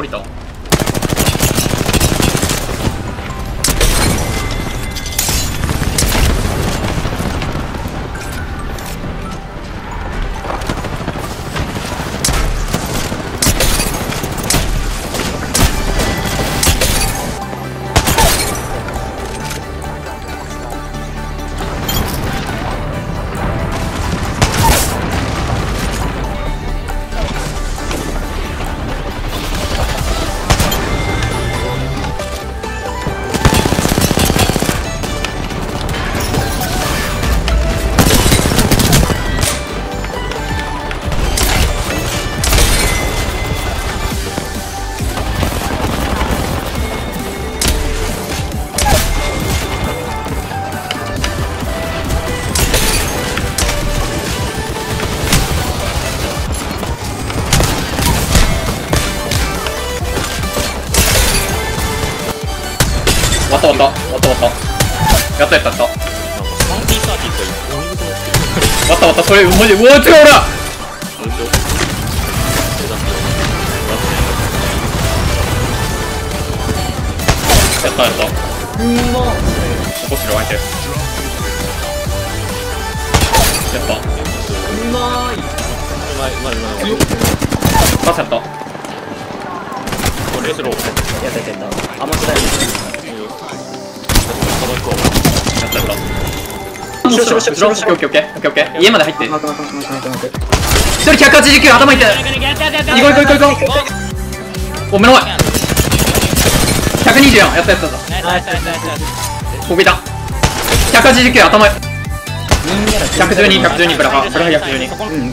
降りた。終わった終わった。終わった終わった。やったやったやった。終わった終わった。それマジでうわ違うらやったやった。うん、ま起こして。る相手やった。うまいうまいうまいうまいうまいパスやった。これやったやったやった。あんましない叩くやったやった後ろ後ろ後ろ後ろオッケーオッケーオッケーオッケーオッケー家まで入って一人189頭いって行こう行こう行こう行こうお目の前124やったやったやったここいた189頭い人間やら112、112ブラハ、ブラハ112、うん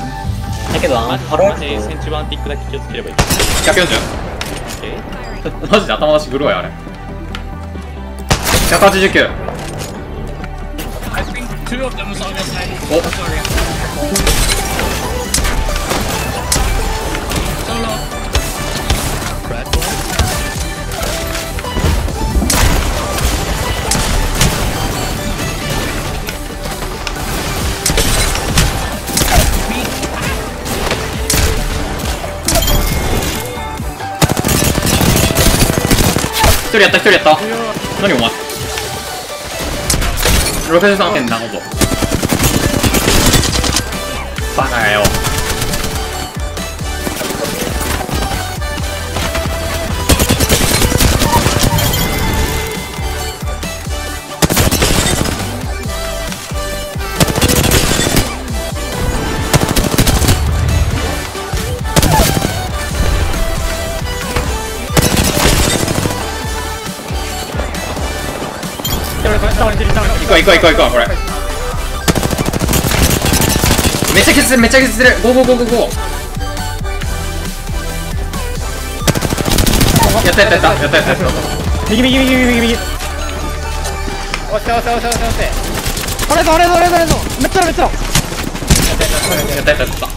だけどあマジのハロマジセンチバンティックだけ気をつければいい140。マジで頭出しグロいあれ。189。お。一人やった一人やった。何お前？63点なことバカがよ行こうこれ。めっちゃ消するめっちゃ消する。ゴーゴーゴーゴーゴー。やったやったやった。やったやったやった。右右右右右。右押して押して押して押して。押してあれぞあれぞあれぞ。あれぞめっちゃだめっちゃ。だやったやったやった